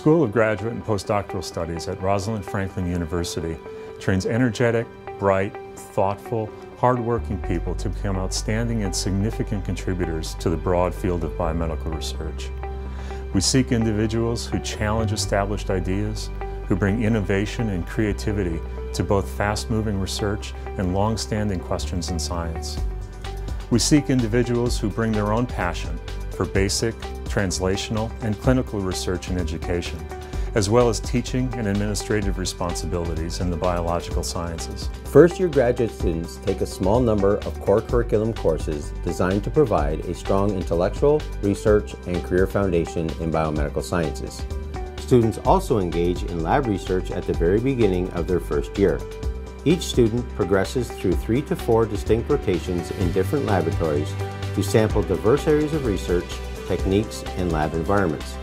School of Graduate and Postdoctoral Studies at Rosalind Franklin University trains energetic, bright, thoughtful, hardworking people to become outstanding and significant contributors to the broad field of biomedical research. We seek individuals who challenge established ideas, who bring innovation and creativity to both fast-moving research and long-standing questions in science. We seek individuals who bring their own passion for basic, translational, and clinical research and education, as well as teaching and administrative responsibilities in the biological sciences. First-year graduate students take a small number of core curriculum courses designed to provide a strong intellectual, research, and career foundation in biomedical sciences. Students also engage in lab research at the very beginning of their first year. Each student progresses through three to four distinct rotations in different laboratories to sample diverse areas of research, techniques, and lab environments.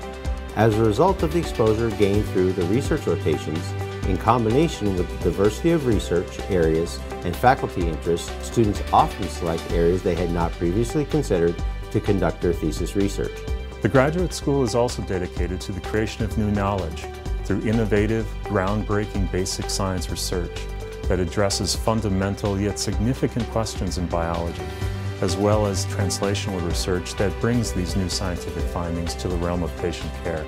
As a result of the exposure gained through the research rotations, in combination with the diversity of research areas and faculty interests, students often select areas they had not previously considered to conduct their thesis research. The Graduate School is also dedicated to the creation of new knowledge through innovative, groundbreaking basic science research that addresses fundamental yet significant questions in biology as well as translational research that brings these new scientific findings to the realm of patient care.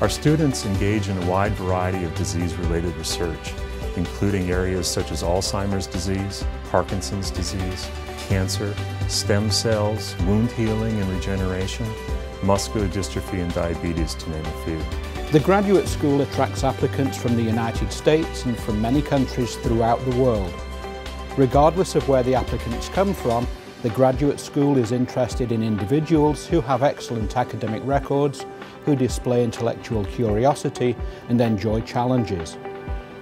Our students engage in a wide variety of disease-related research, including areas such as Alzheimer's disease, Parkinson's disease, cancer, stem cells, wound healing and regeneration, muscular dystrophy and diabetes, to name a few. The graduate school attracts applicants from the United States and from many countries throughout the world. Regardless of where the applicants come from, the graduate school is interested in individuals who have excellent academic records, who display intellectual curiosity and enjoy challenges.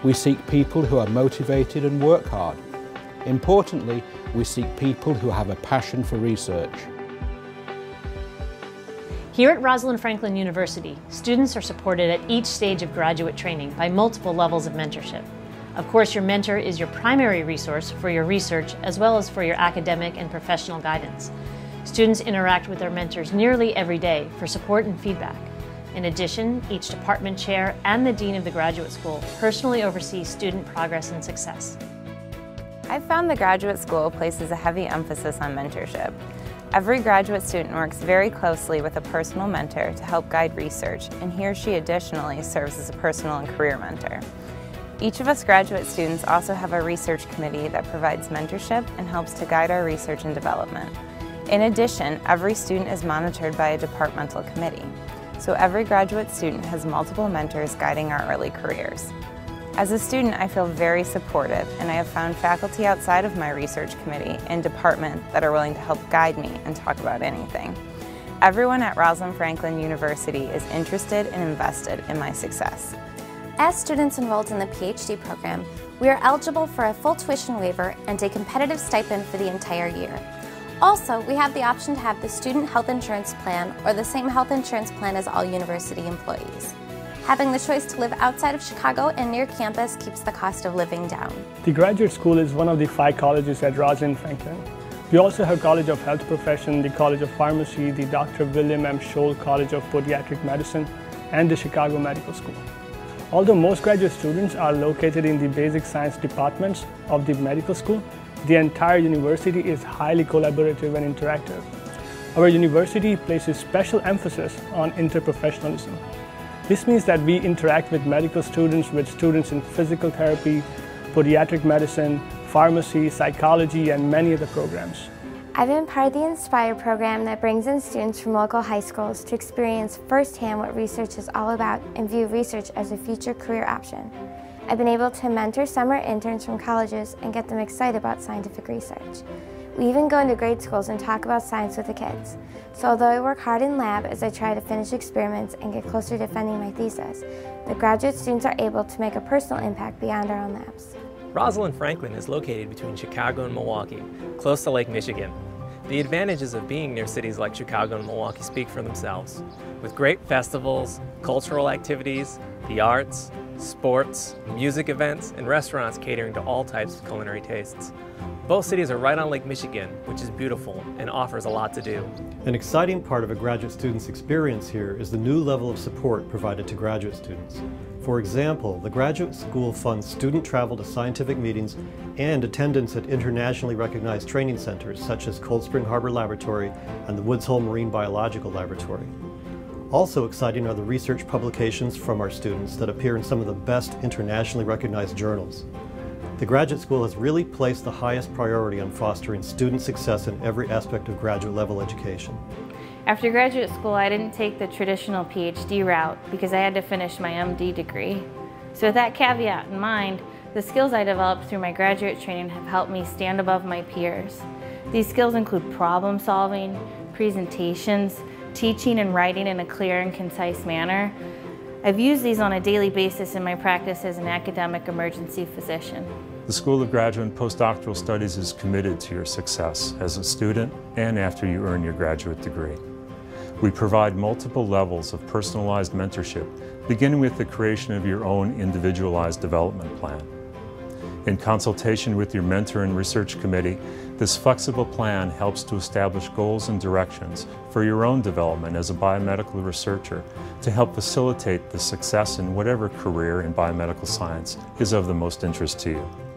We seek people who are motivated and work hard. Importantly, we seek people who have a passion for research. Here at Rosalind Franklin University, students are supported at each stage of graduate training by multiple levels of mentorship. Of course, your mentor is your primary resource for your research as well as for your academic and professional guidance. Students interact with their mentors nearly every day for support and feedback. In addition, each department chair and the dean of the graduate school personally oversee student progress and success. I've found the graduate school places a heavy emphasis on mentorship. Every graduate student works very closely with a personal mentor to help guide research, and he or she additionally serves as a personal and career mentor. Each of us graduate students also have a research committee that provides mentorship and helps to guide our research and development. In addition, every student is monitored by a departmental committee, so every graduate student has multiple mentors guiding our early careers. As a student, I feel very supportive and I have found faculty outside of my research committee and department that are willing to help guide me and talk about anything. Everyone at Rosalind Franklin University is interested and invested in my success. As students enrolled in the PhD program, we are eligible for a full tuition waiver and a competitive stipend for the entire year. Also, we have the option to have the student health insurance plan or the same health insurance plan as all university employees. Having the choice to live outside of Chicago and near campus keeps the cost of living down. The graduate school is one of the five colleges at Rosalind Franklin. We also have College of Health Profession, the College of Pharmacy, the Dr. William M. Scholl College of Podiatric Medicine, and the Chicago Medical School. Although most graduate students are located in the basic science departments of the medical school, the entire university is highly collaborative and interactive. Our university places special emphasis on interprofessionalism. This means that we interact with medical students, with students in physical therapy, podiatric medicine, pharmacy, psychology, and many other programs. I've been part of the Inspire program that brings in students from local high schools to experience firsthand what research is all about and view research as a future career option. I've been able to mentor summer interns from colleges and get them excited about scientific research. We even go into grade schools and talk about science with the kids. So although I work hard in lab as I try to finish experiments and get closer to defending my thesis, the graduate students are able to make a personal impact beyond our own labs. Rosalind Franklin is located between Chicago and Milwaukee, close to Lake Michigan. The advantages of being near cities like Chicago and Milwaukee speak for themselves. With great festivals, cultural activities, the arts, sports, music events, and restaurants catering to all types of culinary tastes. Both cities are right on Lake Michigan, which is beautiful and offers a lot to do. An exciting part of a graduate student's experience here is the new level of support provided to graduate students. For example, the graduate school funds student travel to scientific meetings and attendance at internationally recognized training centers such as Cold Spring Harbor Laboratory and the Woods Hole Marine Biological Laboratory. Also exciting are the research publications from our students that appear in some of the best internationally recognized journals. The Graduate School has really placed the highest priority on fostering student success in every aspect of graduate level education. After graduate school, I didn't take the traditional PhD route because I had to finish my MD degree. So with that caveat in mind, the skills I developed through my graduate training have helped me stand above my peers. These skills include problem solving, presentations, teaching and writing in a clear and concise manner. I've used these on a daily basis in my practice as an academic emergency physician. The School of Graduate and Postdoctoral Studies is committed to your success as a student and after you earn your graduate degree. We provide multiple levels of personalized mentorship, beginning with the creation of your own individualized development plan. In consultation with your mentor and research committee, this flexible plan helps to establish goals and directions for your own development as a biomedical researcher to help facilitate the success in whatever career in biomedical science is of the most interest to you.